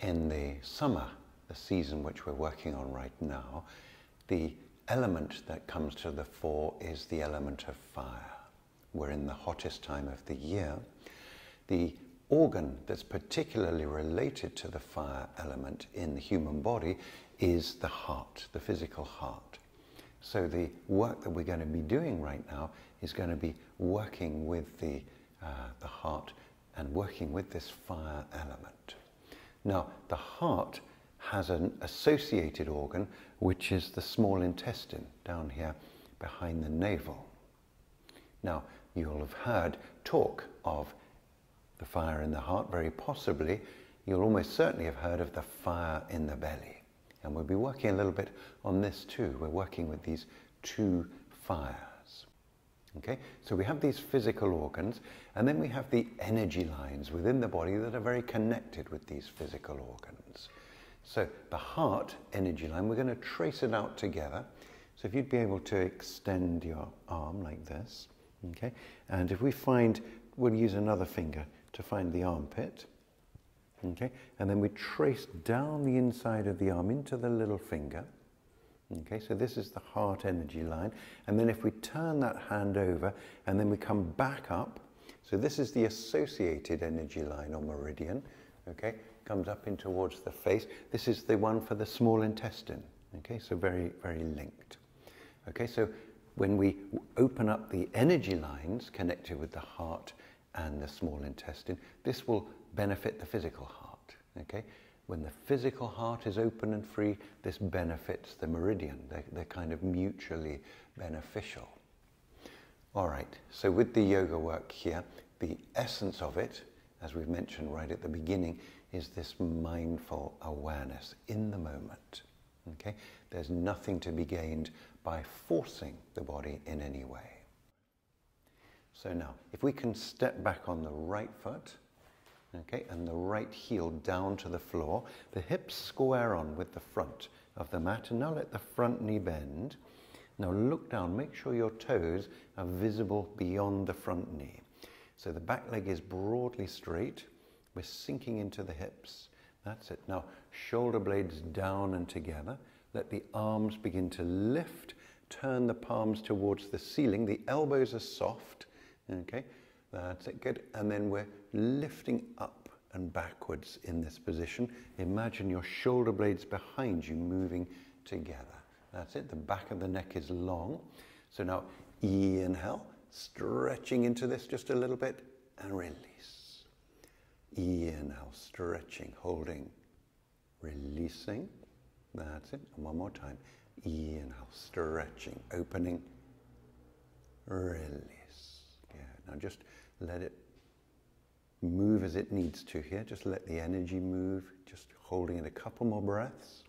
in the summer, the season which we're working on right now, the element that comes to the fore is the element of fire. We're in the hottest time of the year. The organ that's particularly related to the fire element in the human body is the heart, the physical heart. So the work that we're going to be doing right now is going to be working with the, uh, the heart and working with this fire element. Now, the heart has an associated organ, which is the small intestine down here behind the navel. Now, you'll have heard talk of the fire in the heart, very possibly. You'll almost certainly have heard of the fire in the belly. And we'll be working a little bit on this too. We're working with these two fires. Okay, so we have these physical organs, and then we have the energy lines within the body that are very connected with these physical organs. So the heart energy line, we're going to trace it out together. So if you'd be able to extend your arm like this, okay, and if we find, we'll use another finger to find the armpit, okay, and then we trace down the inside of the arm into the little finger, Okay, so this is the heart energy line. And then if we turn that hand over and then we come back up, so this is the associated energy line or meridian, okay, comes up in towards the face. This is the one for the small intestine, okay, so very, very linked. Okay, so when we open up the energy lines connected with the heart and the small intestine, this will benefit the physical heart, okay? When the physical heart is open and free, this benefits the meridian. They're, they're kind of mutually beneficial. All right, so with the yoga work here, the essence of it, as we've mentioned right at the beginning, is this mindful awareness in the moment. Okay? There's nothing to be gained by forcing the body in any way. So now, if we can step back on the right foot, okay, and the right heel down to the floor. The hips square on with the front of the mat, and now let the front knee bend. Now look down, make sure your toes are visible beyond the front knee. So the back leg is broadly straight. We're sinking into the hips. That's it. Now shoulder blades down and together. Let the arms begin to lift. Turn the palms towards the ceiling. The elbows are soft. Okay, that's it. Good. And then we're lifting up and backwards in this position. Imagine your shoulder blades behind you moving together. That's it. The back of the neck is long. So now inhale, stretching into this just a little bit and release. Inhale, stretching, holding, releasing. That's it. And one more time. Inhale, stretching, opening, release. Now just let it move as it needs to here. Just let the energy move, just holding it a couple more breaths.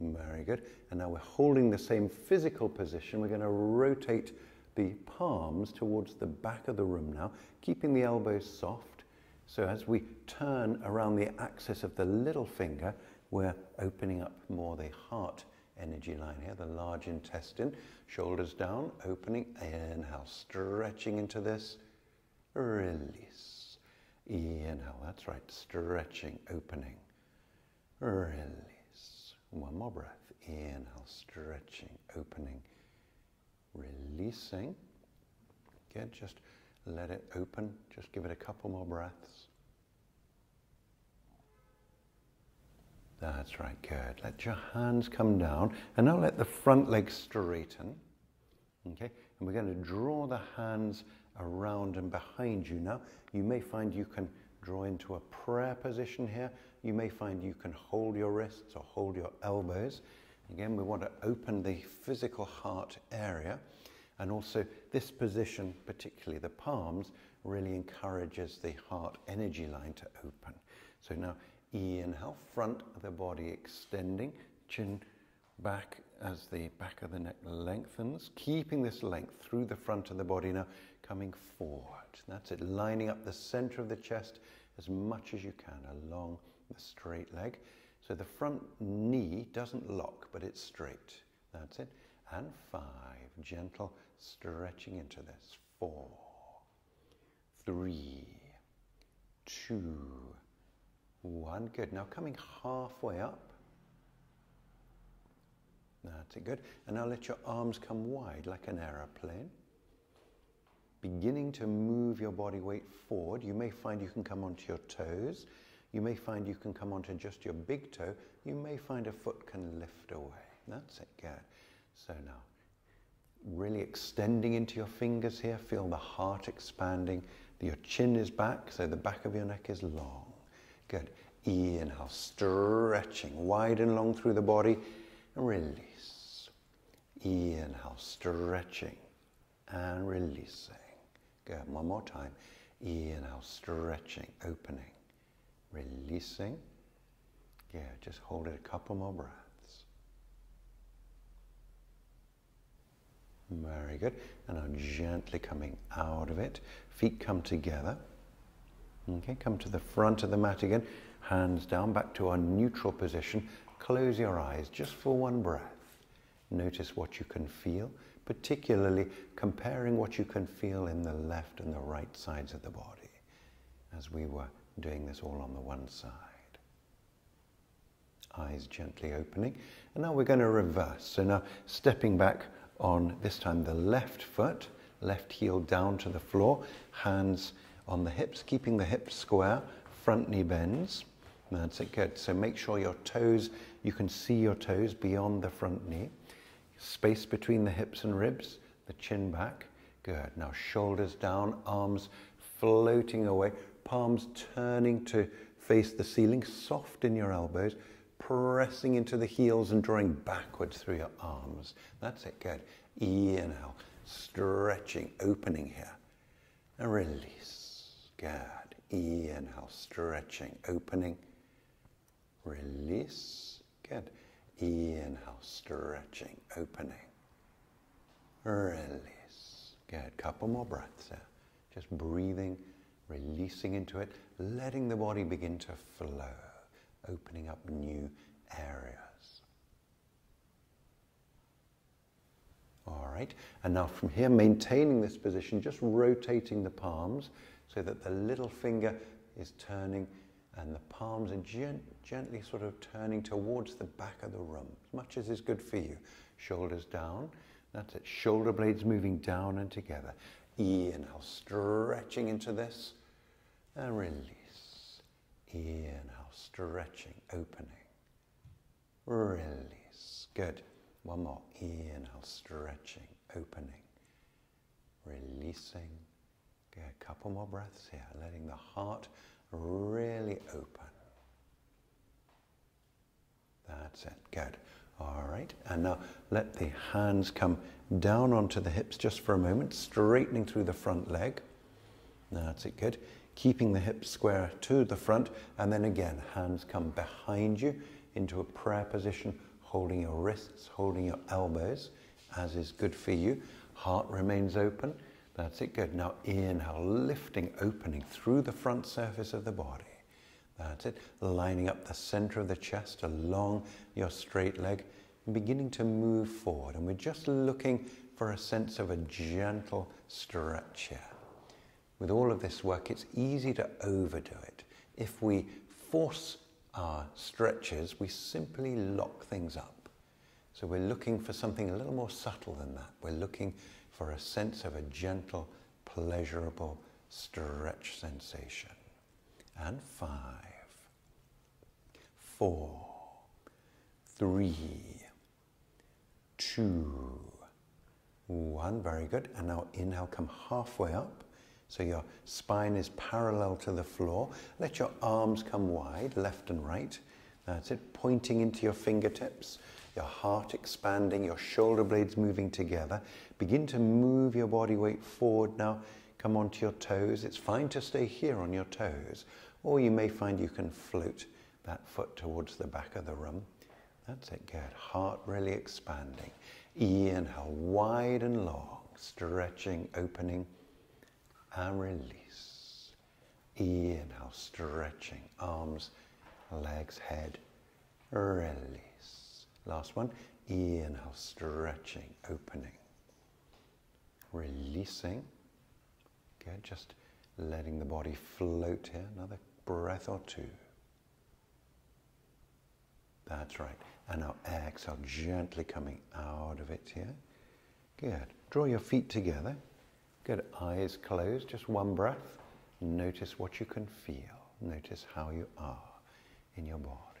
Very good. And now we're holding the same physical position. We're going to rotate the palms towards the back of the room now, keeping the elbows soft. So as we turn around the axis of the little finger, we're opening up more the heart energy line here, the large intestine. Shoulders down, opening, inhale, stretching into this release. Inhale, that's right, stretching, opening, release. One more breath. Inhale, stretching, opening, releasing. Good, just let it open. Just give it a couple more breaths. That's right, good. Let your hands come down and now let the front leg straighten. Okay, and we're going to draw the hands around and behind you. Now, you may find you can draw into a prayer position here. You may find you can hold your wrists or hold your elbows. Again, we want to open the physical heart area. And also, this position, particularly the palms, really encourages the heart energy line to open. So now, inhale, front of the body extending, chin back as the back of the neck lengthens, keeping this length through the front of the body. Now, coming forward. That's it, lining up the center of the chest as much as you can along the straight leg. So the front knee doesn't lock, but it's straight. That's it. And five, gentle stretching into this. Four, three, two, One, good. Now coming halfway up. That's it, good. And now let your arms come wide like an aeroplane. Beginning to move your body weight forward. You may find you can come onto your toes. You may find you can come onto just your big toe. You may find a foot can lift away. That's it, good. So now, really extending into your fingers here. Feel the heart expanding. Your chin is back, so the back of your neck is long. Good. Inhale, stretching wide and long through the body. And release. Inhale, stretching and releasing. Good. One more time. Inhale, stretching, opening, releasing. Yeah, just hold it a couple more breaths. Very good. And now gently coming out of it. Feet come together. Okay, come to the front of the mat again. Hands down, back to our neutral position. Close your eyes just for one breath. Notice what you can feel, particularly comparing what you can feel in the left and the right sides of the body as we were doing this all on the one side. Eyes gently opening. And now we're going to reverse. So now stepping back on this time the left foot, left heel down to the floor, hands on the hips, keeping the hips square, front knee bends. That's it, good. So make sure your toes, you can see your toes beyond the front knee. Space between the hips and ribs, the chin back. Good. Now shoulders down, arms floating away, palms turning to face the ceiling, soft in your elbows, pressing into the heels and drawing backwards through your arms. That's it, good. Inhale, stretching, opening here. And release. Good. Inhale, stretching, opening. Release. Good. Inhale, stretching, opening. Release. Good. Couple more breaths there. Just breathing, releasing into it, letting the body begin to flow, opening up new areas. All right, and now from here, maintaining this position, just rotating the palms so that the little finger is turning and the palms are gent gently sort of turning towards the back of the room, as much as is good for you. Shoulders down, that's it. Shoulder blades moving down and together. Inhale, stretching into this, and release. Inhale, stretching, opening. Release. Good. One more. Inhale, stretching, opening. Releasing Get a couple more breaths here, letting the heart really open. That's it. Good. All right. And now let the hands come down onto the hips just for a moment, straightening through the front leg. That's it. Good. Keeping the hips square to the front. And then again, hands come behind you into a prayer position, holding your wrists, holding your elbows, as is good for you. Heart remains open. That's it, good. Now inhale, lifting, opening through the front surface of the body. That's it, lining up the center of the chest along your straight leg, and beginning to move forward. And we're just looking for a sense of a gentle stretch here. With all of this work, it's easy to overdo it. If we force our stretches, we simply lock things up. So we're looking for something a little more subtle than that. We're looking for a sense of a gentle, pleasurable stretch sensation. And five, four, three, two, one. Very good. And now inhale, come halfway up. So your spine is parallel to the floor. Let your arms come wide, left and right. That's it, pointing into your fingertips your heart expanding, your shoulder blades moving together. Begin to move your body weight forward now. Come onto your toes. It's fine to stay here on your toes, or you may find you can float that foot towards the back of the room. That's it, good. Heart really expanding. Inhale, wide and long, stretching, opening, and release. Inhale, stretching, arms, legs, head, release. Last one. Inhale, stretching, opening. Releasing. Good. Just letting the body float here. Another breath or two. That's right. And now exhale, gently coming out of it here. Good. Draw your feet together. Good. Eyes closed. Just one breath. Notice what you can feel. Notice how you are in your body.